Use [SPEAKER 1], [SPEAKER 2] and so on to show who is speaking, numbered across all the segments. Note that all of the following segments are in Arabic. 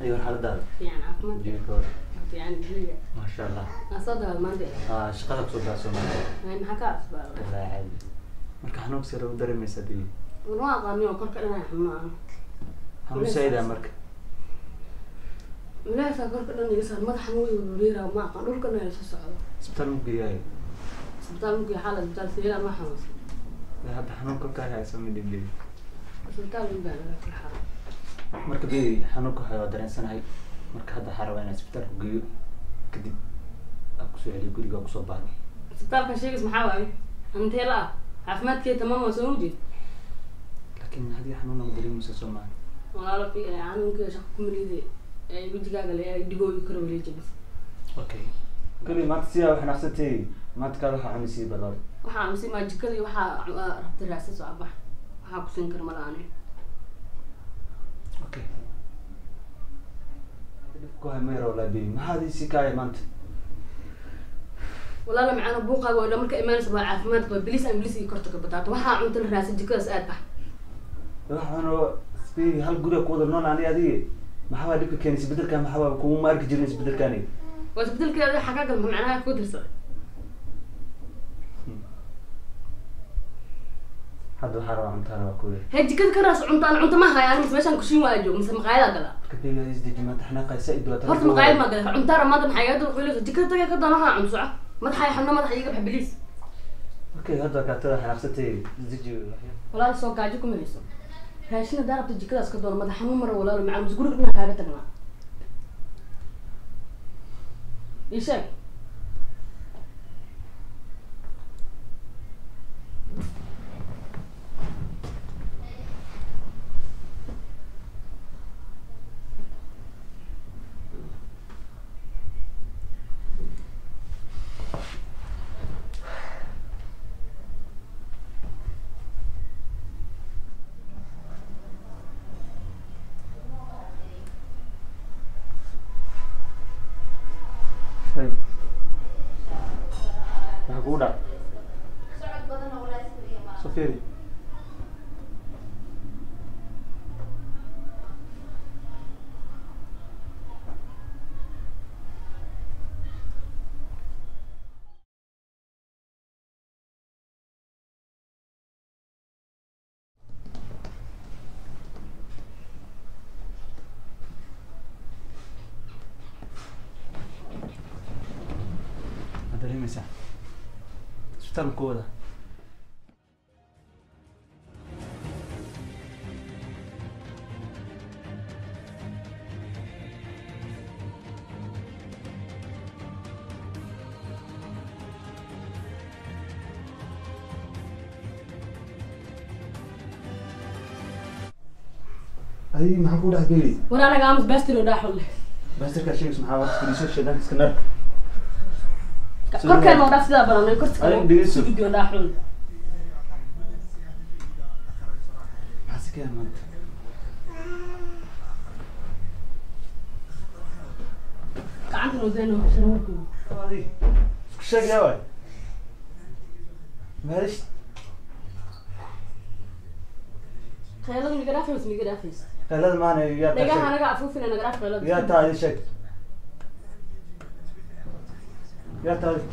[SPEAKER 1] ايوه الحردان يعني ما شاء الله أصدها المنطقة
[SPEAKER 2] آه شقدك صدها سومالي
[SPEAKER 1] يعني حكاس بقى
[SPEAKER 2] الله يحل مركا حنوك سيرا ودري ميسادي
[SPEAKER 1] والواقع نيو كل أنا حمام حنو سيدا مركا ملاحظة كل كلنا يسال مدح حنوي وليرا وما قانون كلنا يسوس على
[SPEAKER 2] سبتال مقيا أي
[SPEAKER 1] سبتال مقيا حالة سبتال سيرا ما حنوس
[SPEAKER 2] لا هذا حنوك كل كلنا يسمي دبلي
[SPEAKER 1] سبتال مقيا لا كل حالة
[SPEAKER 2] marka xanuunka waxay waa dareensanahay marka hadda waxaa rabaa inaan isbitaalku geeyo kadib aan kusoo celiyo guriga aan kusoo baaro
[SPEAKER 1] isbitaalkan sheegas maxaa waaye intee la ah caafimaadkee tamam waa soo ujeed
[SPEAKER 2] laakiin haddii xanuun ama dareemaysa soo maaha
[SPEAKER 1] walaalo fi xanuunka shaqa kumanide ee wejigaaga le dhigooyi karo waleejabis okay kali
[SPEAKER 2] maanta sidaa wax naqsantay maanta kaada waxaa camisiyay balaal
[SPEAKER 1] waxaa camisay maa jikada iyo waxaa ah, rabta raacsan soo abax ah, waxaa kusiin kara mala
[SPEAKER 2] كوهي ميرا ولا بي ما هذه سكاية مانت
[SPEAKER 1] والله أنا معانا بوقا ولا مركا إيمان سبع عافمات قوي بليس أنا بليس يكرتك بطاطا وحا عمت الرأس الجكا سأدبا
[SPEAKER 2] راح أنا سبي هل قولي قوضر نون عني هذه ما حوا دبك كان يسبدل كان ما حوا كوم مارك جيرين يسبدل كاني
[SPEAKER 1] وسبدل كان حقا معناها كودر سبع
[SPEAKER 2] هذا حرام عمتها وكوي
[SPEAKER 1] هيك جكا كراس عمتان عمت ما هاي أنا مسمعش أنا كشين واجو مسمع غايلا قلا
[SPEAKER 2] horta maqaayad maa
[SPEAKER 1] gala cuntaara maanta maxaa iga dulqilisa jikada tagay ka danaha cunsuca madaxa xubna madaxa iga bax biliis
[SPEAKER 2] markay hadda kaatada xanaaqsatay deji
[SPEAKER 1] walaal soo gaajo kuma hayso raashin hadaa rabto jikadaas ka doono madax xanuun mara walaalo macamus guriga dhinac kaaga tagnaa ii sheeg
[SPEAKER 2] طيب محجودة dareemaysaa isbitaalkooda هذه محمود عبيلي
[SPEAKER 1] وانا انا قامت بستر وداحل
[SPEAKER 2] بستر كاشيكس محاولة كنيسة شدان اسكندر
[SPEAKER 1] korkeen ma dhaaf sidaa badan korkeen dhaafun gacantana wadayna waxshan warkooda
[SPEAKER 2] isku sheeg yaa waay maalish
[SPEAKER 1] qaylada naga dhaafaysa naga dhaafaysa
[SPEAKER 2] qaylada maana yaa dhagaha
[SPEAKER 1] naga afuufina naga dhaaf qaylada yaa taa
[SPEAKER 2] adi sheeg يا طارق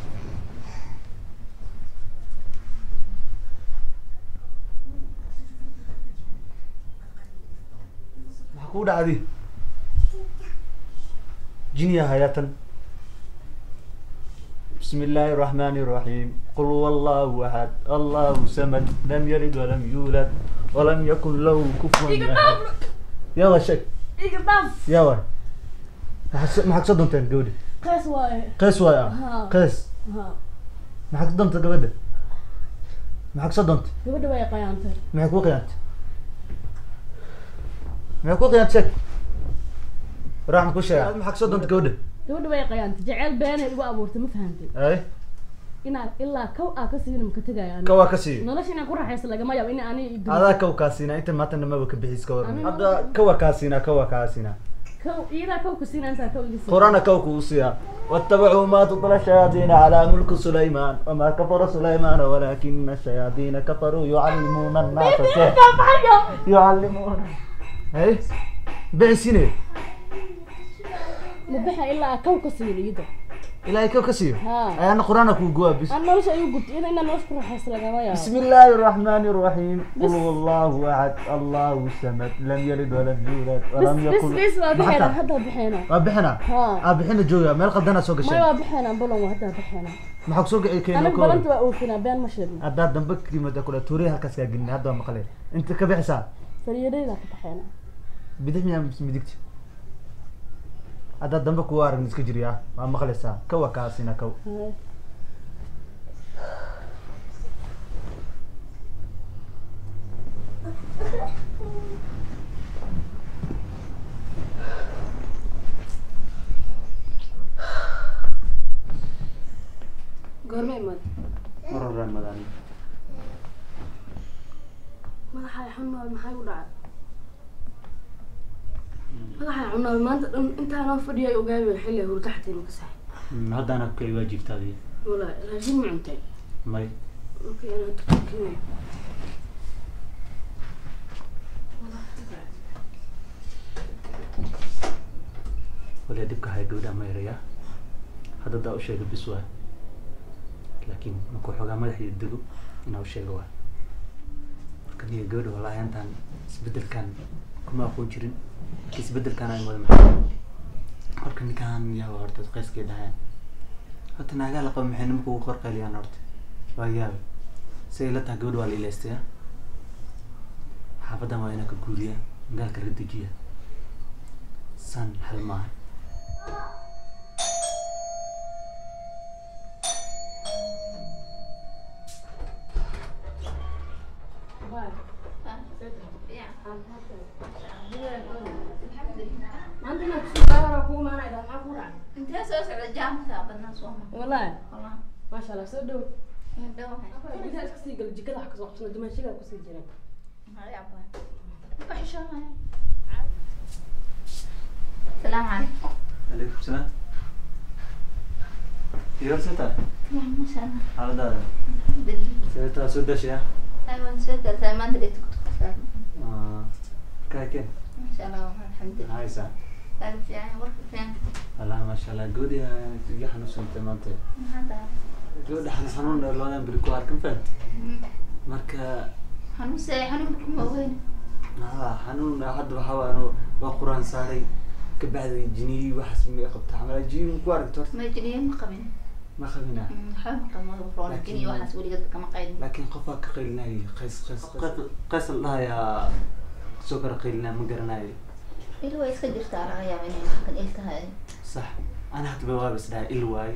[SPEAKER 2] ku dhacday جنيا هياتن بسم الله الرحمن الرحيم قل هو الله احد الله سمد لم يلد ولم يولد ولم يكن له كفوا احد يلا شك يلا ما حد صدمتني قولي
[SPEAKER 1] qeys waayo qeys waayo ah qeys
[SPEAKER 2] maxaad danta gabadha maxaad kasoo danta
[SPEAKER 1] gabadha way khiyaantay
[SPEAKER 2] maxay kuu khiyaantay maxay kuu khiyaantay sheeg warax ma ku sheega maxaad kasoo danta gabadha
[SPEAKER 1] gabadha way khiyaantay jecel beenay igu abuurtay ma fahantay ay inaad ilaa kaw aa ka siina maka tegaya kaw aa ka siiyo nolosha inaan ku raxaysa lagama yaabo in ani adaa
[SPEAKER 2] kaw kaa inta maanta namaba ka bixiis ka waran hadda kawa kaa kawa kaa قرآن كوكوسيا واتبعوا ما تطلع الشياطين على ملك سليمان وما كفر سليمان ولكن الشياطين كفروا يعلمون الناس السحر يعلمون ايه بعسيني
[SPEAKER 1] سنة إلا كوكوسيا يدو
[SPEAKER 2] إلهي كيف كسيو أنا قرآن كل جوا بس
[SPEAKER 1] أنا مش أيوة قلت إذا إيه؟ أنا مش بروح أصلا جماعة بسم الله الرحمن
[SPEAKER 2] الرحيم قل والله أحد الله الصمد لم يلد ولم يولد ولم يكن بس بس وابحنا هذا بحنا وابحنا ها بحنا جوا ما لقد أنا سوق الشيء ما
[SPEAKER 1] وابحنا بلون وهذا بحنا
[SPEAKER 2] ما حق سوق إيه كينا أنا بلنت
[SPEAKER 1] وأوفنا بين مشرنا
[SPEAKER 2] هذا دمبك لما تقول توريها كسر جنة هذا ما قليل أنت كبيح ساعة
[SPEAKER 1] فريري لك بحنا
[SPEAKER 2] بدك مين مدكتي haddaad dambe kuwa aragni iska jiryaa waa maqlaysaa kawa kaasina kaw goorma imaad mar horaan imaad aniga
[SPEAKER 1] madaxay xun maxay u dhacay waxaan cunaa maanta dhan intaanoo fadhiya ogaami xilli hurdaxtaynu ka
[SPEAKER 2] sahay haddaana ka waajibta adiga
[SPEAKER 1] wala raashin ma cuntay
[SPEAKER 2] may waliya dhibka haya gabdhaha ma yaraya hadda daa u sheega bis waa laakiin markuu xoogaa madaxda dego inaa usheega sheega waa marka niga gabadha wallaahi isbedelkan ma aqoon jirin isbedelkan ay wada maxay marka ninkaan yaaba horta qayskeed ahayn horta naagaa la laqaba maxay nimanka ugu qorqayliyaan horta waa yaaba si ay la taha gabadh waa la ilaystaya ah. xaafaddan waa inaa ka guuriya magaalka la san hal
[SPEAKER 1] كلنا بسيارة أخونا أنا إذا ما أقول
[SPEAKER 3] أنت أساس الرجال مثابة الناس والله
[SPEAKER 1] والله والله ما شاء الله سير دو
[SPEAKER 3] دو حاجة أنا جالس
[SPEAKER 1] كسي قل جكلا حكس وحصنا دمان شكلا
[SPEAKER 3] كسي جنب هاي عبان بحشة ما السلام عليكم
[SPEAKER 2] عليكم السلام يا سيتا
[SPEAKER 3] نعم ما شاء الله
[SPEAKER 2] على دار سيتا سودة شيء
[SPEAKER 3] أيوة سودة ما أدري تكتب كاكين ما شاء الله الحمد لله هاي سلام تعرف يعني،
[SPEAKER 2] ما شاء الله جودي تلقاها نفس انت ما انت جودي حنا حنون لولا بريكو هاركن فين؟ مركا
[SPEAKER 3] حنون ساي حنون كما وين؟
[SPEAKER 2] اه حنون حد وحاوا انا وقران ساري كبعد جني وحس ما قبت عمل جني وقارك تورت ما
[SPEAKER 3] جني ما قبل
[SPEAKER 2] ما خذنا لكن قفا قيلنا قيس قيس قيس الله يا سكر قيلنا ما
[SPEAKER 3] الواي سكدر تارا يا من كان إلتها
[SPEAKER 2] صح أنا حتى بوابس ده الواي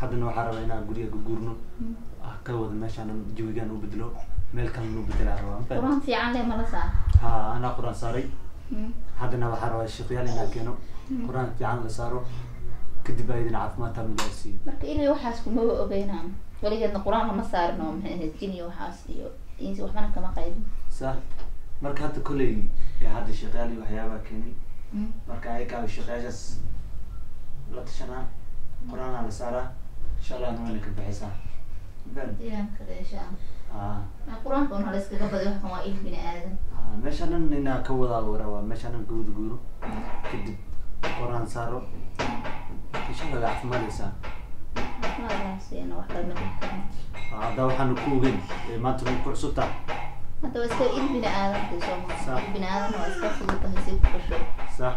[SPEAKER 2] حتى نوع عربي هنا قرية قرنو أه، كود ماشي أنا جوي كان وبدلو ميل كان وبدل عربي قرآن
[SPEAKER 3] في عالي ملصا
[SPEAKER 2] ها أنا قرآن صاري حتى نوع عربي الشقيا لنا كانوا قرآن في عالي صاروا كدب أيدي العافمة تم لاسي
[SPEAKER 3] مرك إلي وحاسكم ما بقوا بينهم ولكن القرآن ما صار نوم هجيني وحاس ينسي وحمنا كما قيد
[SPEAKER 2] صح مرك حتى كل هذا شغالي وحيابا كني Hmm? marka ayaga shaqeyaashaas la tashanaa qoraanaa la saaraa insha allah ah. nawayna ah, ka baxaysaa meesha inaa ka wadaado rabaa meesha dhan guud guuro hmm. kadib qoraan saaro hmm. insha allah caafimaadaysaa ah, hadda waxaanu ku ogeyn eh, maanta ma cusubtaa
[SPEAKER 3] انت بس ايد بني ادم تشوف ايد بني ادم هو اسكت صدق هسيب كل
[SPEAKER 2] صح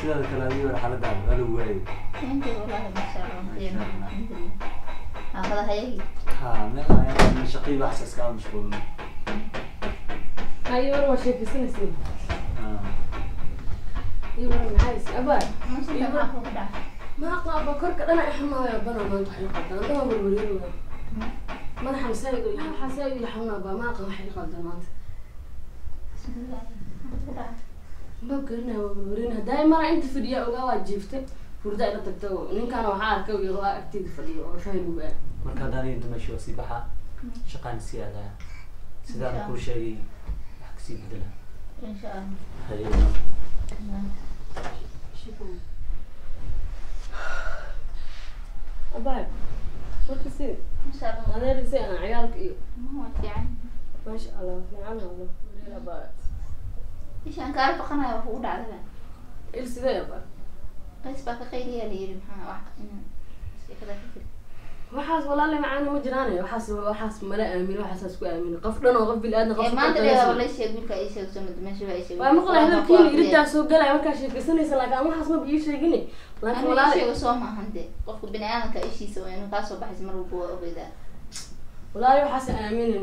[SPEAKER 2] سيدها كلامي ولا حالة عم قالوا واي
[SPEAKER 3] انت والله ما شاء الله هذا لله اخذها هيجي
[SPEAKER 2] ها ما هي من شقي بحسس كان مشغول
[SPEAKER 3] هاي ورا شيء في سنة سنة
[SPEAKER 1] ايوه انا عايز ابا إيه، ما اقلع بكرك انا احنا يا بنا ما نحن قدام ده هو الوليد مدحم سايقو يحب سايقو يحونا با ما قن حي قلدن مانت ما قرنا ومرنا داي مرة انت فديا اوغا واجيفتي فردا الى تكتو نين كان waxaa arkay iyo waa active fadhiyo oo shay luu ah
[SPEAKER 2] marka daani inta meesha wasi baxa shaqaan siyaada sidaan ku sheegay wax ka sii bedela
[SPEAKER 3] insha Allah شكرا
[SPEAKER 1] وبعد وركسين
[SPEAKER 3] ما شاء الله أنا رسي أنا عيالك إيه ما هو فيعان ما شاء الله فيعان والله وليلة بارد إيش أنك أعرف قنا وفود على ذا إيه سيدا يا بارد قيس باك خيري يا ليري محا واحد إنه سيكذا كثير
[SPEAKER 1] waxaas walaala macaana ma jiraan eh. waaas waxaas mala aamin waxaasaas ku aamin qof dhan oo qof bil-aadna qof eh,
[SPEAKER 3] waa maqla hadalkiina iritaa
[SPEAKER 1] galaya markaa sheekaysanaysa laakin an waxaas maba ii sheegin laakin waxaas aaminin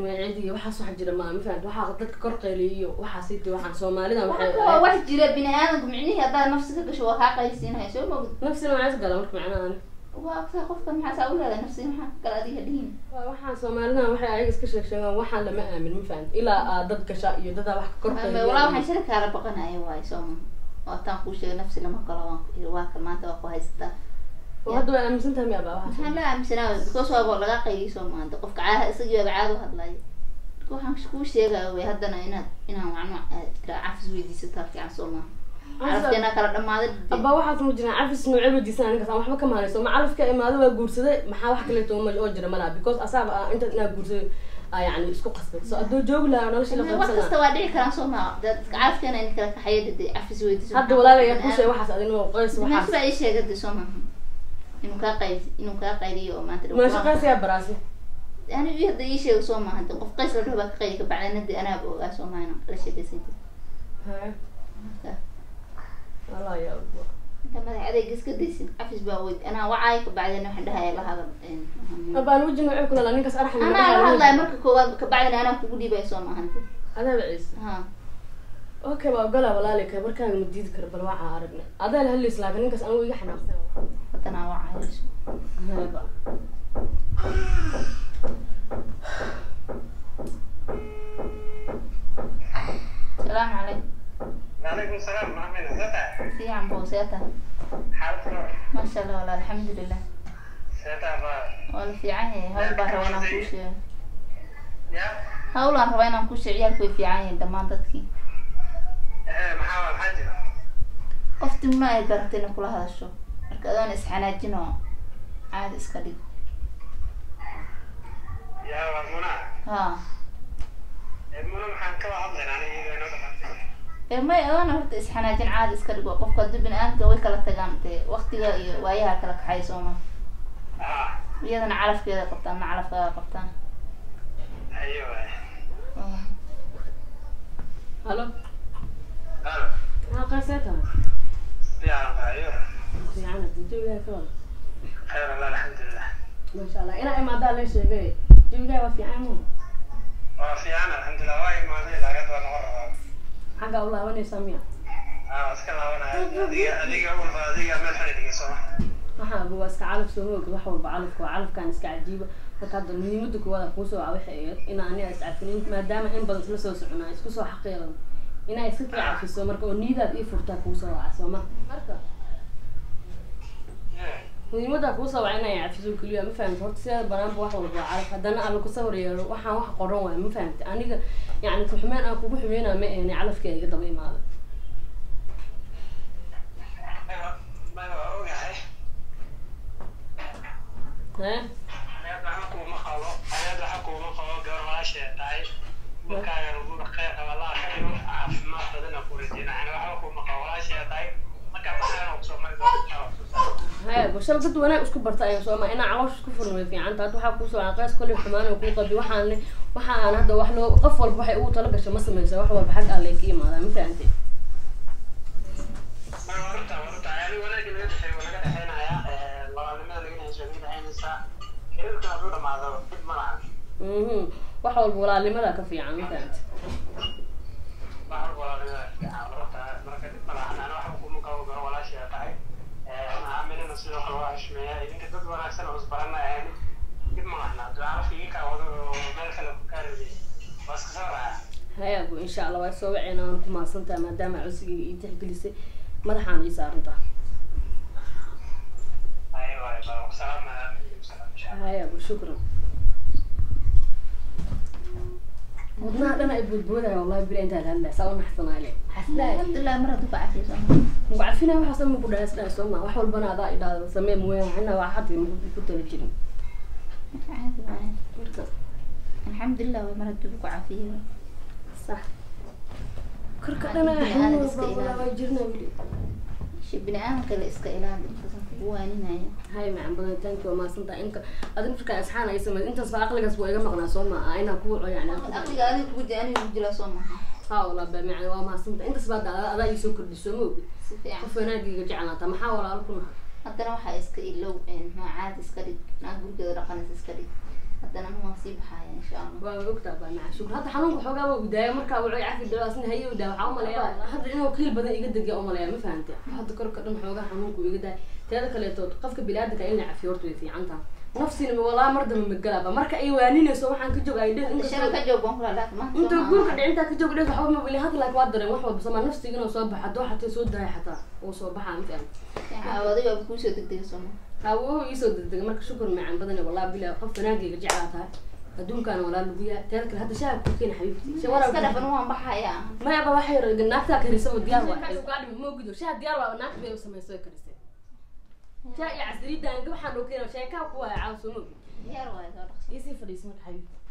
[SPEAKER 1] waa waxaas wax jira maami fahamta waxaa dadka kor qeeliyo waxaas idi waxaan soomaalida wax
[SPEAKER 3] jira bini-aadamka micnihii haddaa nafsi ka gasho waa kaa qaysiinhay mogd
[SPEAKER 1] nafsina macaas gala marka macnaha waxaan soomaalidan waxay ayaga iska sheeg sheegaan waxaan lama aamin ma ilaa aa dad gasha iyo dadaa wax ka korwaa hadda waa
[SPEAKER 3] aaminsan tahay miaba waxaan la aaminsanaa because waaba laga qayayso maanta qofka isagii isagiiaba caado hadlaayo waxaan kuu sheegayo wey haddana inaad inaan macno jira eh, cafis weydiisato halfiican soo calafteena kala dhamaaday abaa waxaas ma jiraan cafis nuucel wadiisana ninkaas waxba ka maanayso ma calafka
[SPEAKER 1] imaado waa guursaday maxaa wax kaleeto ma oo jira malaha because asaaba ah, inta inaa guursaday ah, yani isku qasbay so adoo joogi lahaa nolosha laqabsanawakasta waa dhici karaan soo
[SPEAKER 3] maa calafteena in kala kaxaya dade cafis weydiiso hadda walaalaya kusheeg waxaas
[SPEAKER 1] adinu qoys waxaas baa
[SPEAKER 3] ii sheegay dee soo maaha inuu kaa qayb inuu kaa qayliyo oo maanta maasha qaas yaa baraasi anigu hadda ii sheega soo maaha qof qays la dhuhu baa ka qayli kabacdana dee anaaba ogaa soo maahana la sheegaysay dee abaan wejina wuxuu ku lalaa ninkaas arax anaa la hadlaya marka koowaad kabacdina anaa kugu dhiibaya soo maahan adaaba ciise
[SPEAKER 1] okay waa ogolaa walaali ka markaan ma diidi bal waacaa aragna adaa la hadlays ninkaas anigu iga xanaaqsan hadanaa waacaa
[SPEAKER 3] salaamu calaykum وعليكم السلام محمد ازيك؟ في عم بوسيطة حالك ما شاء الله والله الحمد لله
[SPEAKER 2] سيطة بار والله في عهي هول بار وانا كوشي يا
[SPEAKER 3] هول بار وانا كوشي عيالك في عهي دمان دتكي
[SPEAKER 2] ايه محاول حاجة
[SPEAKER 3] قفتي ما يدرتين كل هذا الشو marka adoon isxanaajinoo caada iska dhig
[SPEAKER 2] yaa waa muna ha muna maxaan kala hadlayn aniga iyadoo inoo dhaqan
[SPEAKER 3] may oona horta isxanaajin caadi iska dhigo qofka dubin-aanka way kala tagaante waktiga iyo waayaha kala kaxay sooma iyadana calafkeeda qabtaan ma calafkaaga qabtaan halo
[SPEAKER 1] qasatan masha allah inaa imaadaa la sheegay jawigaa waa fiican mu
[SPEAKER 2] waa fiican alxamdulilah waa imaaday lagad waa noqon
[SPEAKER 1] xagga u laabanaysaa miya
[SPEAKER 2] iska laabanayadiga iska
[SPEAKER 1] calaf soo hoog wax walba calafka waa calafkan iska cajiiba horta hadda muhiimada kuwaada kuusoo a waxay ahayd inaa aniga iscafinin maadaama in badan isla soo soconaa isku soo xaqiiqan inaa iska kaa cafiso marka oo niidaad ii furtaa kuusoo waca soo ma marka muhiimada kuusoo waa inaa cafiso keliya ma fahamti horta sidaa banaanba wax walba caraf haddana alla kusoo horyeelo waxaan wax qoran waaya ma fahamti aniga yacni kuxumeen aan kugu xumeynaa ma ahne calafkeyga daba imaada shal dad wanaag isku barta ayaan soo maa inaa caloosh isku furan way fiicanta hadda waxaa kuusoo caqees kolay xumaan oo kuu qabi waxaan hadda wax loo qof walba waxay ugu tala gasho ma samaysa wax walba xag alle ka imaadaa ma fahante mhm, wax walba walaalnimada ka fiican ma fahante
[SPEAKER 2] sidoo kale waa xushmeeya idinka dad wanaagsan oo isbarana ahayn dib ma ahna ducaala fiiga kaawado meel kale ku kaariye
[SPEAKER 3] waa iska saaraha
[SPEAKER 1] hayagu insha allah waa soo waceen aan ku mahadsantaha maadaama codsigii ii tixgelisay madaxaan ii saarantaa hayagu shukran wadnaha dhan ay buudbuudaya wallahi bira intaad hadlahay saa ضعفنا waxa sama ku dhaasnaa Soomaa wax walbana adaa idhaado samee mooyaan anna waa xad ma ku tala jirin
[SPEAKER 3] الحمد لله وما ردوك عافية صح كرك أنا حلوة والله
[SPEAKER 1] وجرنا ولي
[SPEAKER 3] شي بني آدم كلا إسكا إلان وانينا هاي ما عم بدنا
[SPEAKER 1] تنكي وما سنتا إنك أدم شكا إسحانا يسمى أنت صفا أقلق أسبوع إيقا مقنا صوما أنا كور يعني أقلق
[SPEAKER 3] أدم كودي أنا يجلا صوما
[SPEAKER 1] حاولا بمعنى وما سنت انت سبادة هذا يسوي كل سموك قف ناقي رجع لنا
[SPEAKER 3] تما حاولا لكم هذا روح اسكري لو ان يعني ما عاد اسكري ناقول كذا رقنا اسكري هذا انا ما اسيب حاجه ان شاء الله وقت ابا مع شو هذا حنون
[SPEAKER 1] حوقا ابو بدايه مركا وعي عارف الدراسه هي ودا عمل يا هذا
[SPEAKER 3] انه كل بدا يقد
[SPEAKER 1] يا عمل يا ما فهمت هذا يعني. كرك دم حوقا حنون يقد تاد كليتو قفك بلادك اين عفيرت في عنتها nafsiina walaa mar dambe magalaaba marka ay waaninayso waxaan ka joog
[SPEAKER 3] inta
[SPEAKER 1] guurka dhicintaa ka joog dheef waxba mabili hada laakiin waa dareen wax walba somaa nafsiga inuu soo baxo doo xatay soo daaya xataa uu soo baxaa inta
[SPEAKER 3] aan kuusoo degdega soma
[SPEAKER 1] hawo iisoo degdega marka shukur macan badan walaa bila qof wanaagayga jeclaa tahay adduunkaana walaa laguyaa teeda kale hadda shaha kukeena xabiibti maya ba waxay naagtaa karisaba diyaar waa maogido shaha diyaar waa naagta bay samayso karisay شاي عسري دانجو حنوكينا شاي كاب واعي عاوز نوم يا رواه يصير فريس مك حبيبي